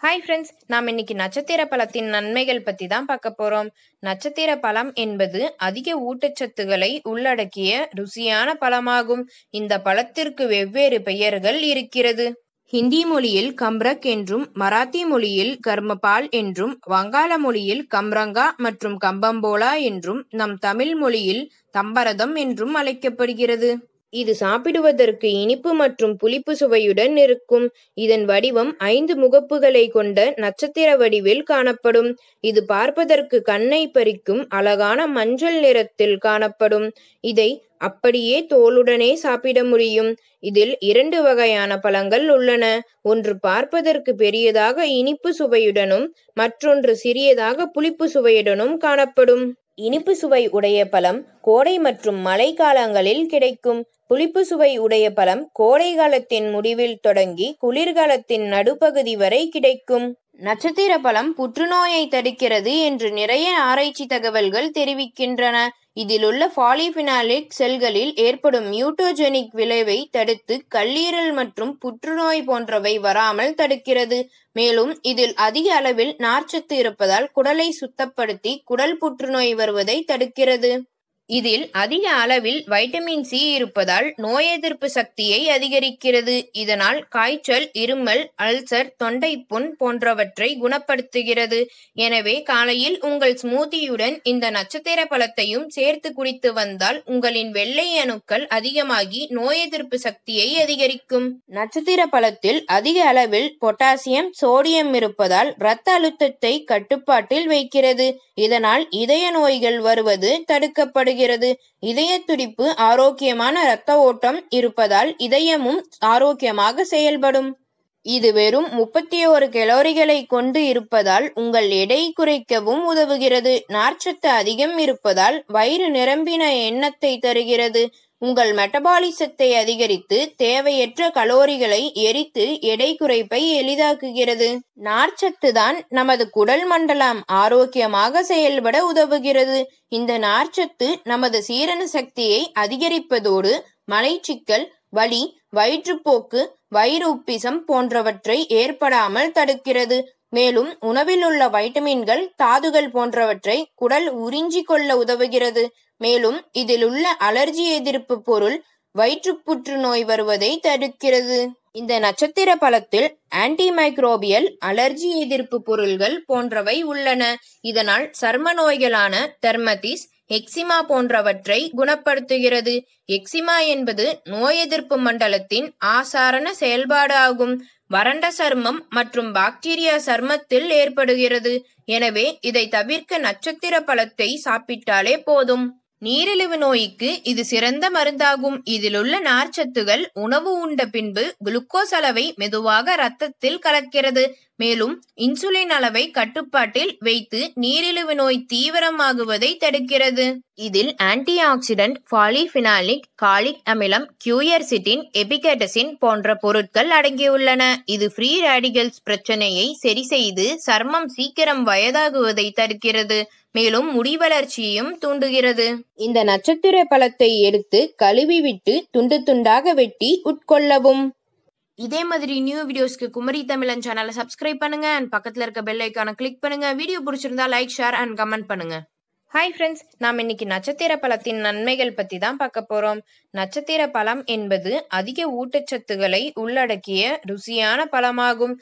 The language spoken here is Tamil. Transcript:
ஹாய் ஃப்ரெண்ட்ஸ் நாம் இன்னைக்கு நட்சத்திர பழத்தின் நன்மைகள் பற்றி தான் பார்க்க போகிறோம் நட்சத்திர பழம் என்பது அதிக ஊட்டச்சத்துக்களை உள்ளடக்கிய ருசியான பழமாகும். இந்த பழத்திற்கு வெவ்வேறு பெயர்கள் இருக்கிறது. ஹிந்தி மொழியில் கம்ரக் என்றும் மராத்தி மொழியில் கர்மபால் என்றும் வங்காள மொழியில் கம்ரங்கா மற்றும் கம்பம்போலா என்றும் நம் தமிழ் மொழியில் தம்பரதம் என்றும் அழைக்கப்படுகிறது. இது சாப்பிடுவதற்கு இனிப்பு மற்றும் புளிப்பு சுவையுடன் இருக்கும். இதன் வடிவம் ஐந்து முகப்புகளை கொண்ட நட்சத்திர வடிவில் காணப்படும். இது பார்ப்பதற்கு கண்ணை பறிக்கும் அழகான மஞ்சள் நிறத்தில் காணப்படும். இதை அப்படியே தோலுடனே சாப்பிட முடியும். இதில் இரண்டு வகையான பழங்கள் உள்ளன. ஒன்று பார்ப்பதற்கு பெரியதாக இனிப்பு சுவையுடனும் மற்றொன்று சிறியதாக புளிப்பு சுவையுடனும் காணப்படும். இனிப்பு சுவை உடைய பழம் கோடை மற்றும் மழை காலங்களில் கிடைக்கும். புளிப்பு சுவை உடைய பழம் கோடை காலத்தின் முடிவில் தொடங்கி குளிர்காலத்தின் நடுப்பகுதி வரை கிடைக்கும். நட்சத்திர பழம் புற்றுநோயை தடுக்கிறது என்று நிறைய ஆராய்ச்சி தகவல்கள் தெரிவிக்கின்றன. இதில் உள்ள பாலிபினாலிக் செல்களில் ஏற்படும் மியூட்டோஜெனிக் விளைவை தடுத்து கல்லீரல் மற்றும் புற்றுநோய் போன்றவை வராமல் தடுக்கிறது. மேலும் இதில் அதிக அளவில் நார்ச்சத்து இருப்பதால் குடலை சுத்தப்படுத்தி குடல் புற்றுநோய் வருவதை தடுக்கிறது. இதில் அதிக அளவில் வைட்டமின் சி இருப்பதால் நோய் எதிர்ப்பு சக்தியை அதிகரிக்கிறது. இதனால் காய்ச்சல் இருமல் அல்சர் தொண்டைப்புண் போன்றவற்றை குணப்படுத்துகிறது. எனவே காலையில் உங்கள் ஸ்மூதியுடன் இந்த நட்சத்திர பழத்தையும் சேர்த்து குடித்து வந்தால் உங்களின் வெள்ளை அணுக்கள் அதிகமாகி நோய் எதிர்ப்பு சக்தியை அதிகரிக்கும். நட்சத்திர பழத்தில் அதிக அளவில் பொட்டாசியம் சோடியம் இருப்பதால் இரத்த அழுத்தத்தை கட்டுப்பாட்டில் வைக்கிறது. இதனால் இதய நோய்கள் வருவது தடுக்கப்படுகிறது. வருகிறது இதய துடிப்பு ஆரோக்கியமான இரத்த ஓட்டம் இருப்பதால் இதயமும் ஆரோக்கியமாக செயல்படும். இது வெறும் முப்பத்தி ஒரு கலோரிகளை கொண்டு இருப்பதால் உங்கள் எடை குறைக்கவும் உதவுகிறது. நார்ச்சத்து அதிகம் இருப்பதால் வயிறு நிரம்பின எண்ணத்தை தருகிறது. உங்கள் மெட்டபாலிசத்தை அதிகரித்து தேவையற்ற கலோரிகளை எரித்து எடை குறைப்பை எளிதாக்குகிறது. நார்ச்சத்து தான் நமது குடல் மண்டலம் ஆரோக்கியமாக செயல்பட உதவுகிறது. இந்த நார்ச்சத்து நமது சீரண சக்தியை அதிகரிப்பதோடு மலைச்சிக்கல் வலி வயிற்றுப்போக்கு வயிறு உப்பிசம் போன்றவற்றை ஏற்படாமல் தடுக்கிறது. மேலும் உணவில் உள்ள வைட்டமின்கள் தாதுகள் போன்றவற்றை குடல் உறிஞ்சி கொள்ள உதவுகிறது. மேலும் இதில் உள்ள அலர்ஜி எதிர்ப்பு பொருள் வயிற்று புற்றுநோய் வருவதை தடுக்கிறது. இந்த நட்சத்திர பழத்தில் ஆன்டிமைக்ரோபியல் அலர்ஜி எதிர்ப்பு பொருள்கள் போன்றவை உள்ளன. இதனால் சர்ம நோய்களான தெர்மதிஸ் எக்ஸிமா போன்றவற்றை குணப்படுத்துகிறது. எக்ஸிமா என்பது நோய் எதிர்ப்பு மண்டலத்தின் ஆசாரண செயல்பாடு ஆகும் வறண்ட சர்மம் மற்றும் பாக்டீரியா சர்மத்தில் ஏற்படுகிறது. எனவே இதை தவிர்க்க நட்சத்திர பழத்தை சாப்பிட்டாலே போதும். நீரிழிவு நோய்க்கு இது சிறந்த மருந்தாகும். இதிலுள்ள நார்ச்சத்துகள் உணவு உண்ட பின்பு குளுக்கோஸ் அளவை மெதுவாக ரத்தத்தில் கலக்கிறது. மேலும் இன்சுலின் அளவை கட்டுப்பாட்டில் வைத்து நீரிழிவு நோய் தீவிரமாகுவதை தடுக்கிறது. இதில் ஆன்டி ஆக்சிடென்ட் பாலிபினாலிக் காலிக் அமிலம் கியூயர்சிட்டின் எபிகேட்டசின் போன்ற பொருட்கள் அடங்கியுள்ளன. இது ஃப்ரீ ரேடிகல்ஸ் பிரச்சனையை சரி செய்து சர்மம் சீக்கிரம் வயதாகுவதை தடுக்கிறது. மேலும் முடி வளர்ச்சியையும் தூண்டுகிறது. இந்த நட்சத்திர பழத்தை எடுத்து கழுவி விட்டு துண்டு துண்டாக வெட்டி உட்கொள்ளவும். இதே மாதிரி நியூ வீடியோஸ்க்கு குமரி தமிழன் சேனலை சப்ஸ்கிரைப் பண்ணுங்க. அண்ட் பக்கத்தில் இருக்க பெல் ஐக்கானை கிளிக் பண்ணுங்க. வீடியோ பிடிச்சிருந்தா லைக் ஷேர் அண்ட் கமெண்ட் பண்ணுங்க. ஹாய் ஃப்ரெண்ட்ஸ் நாம் இன்னைக்கு நட்சத்திர பழத்தின் நன்மைகள் பற்றி தான் பார்க்க போகிறோம் நட்சத்திர பழம் என்பது அதிக ஊட்டச்சத்துக்களை உள்ளடக்கிய ருசியான பழமாகும்.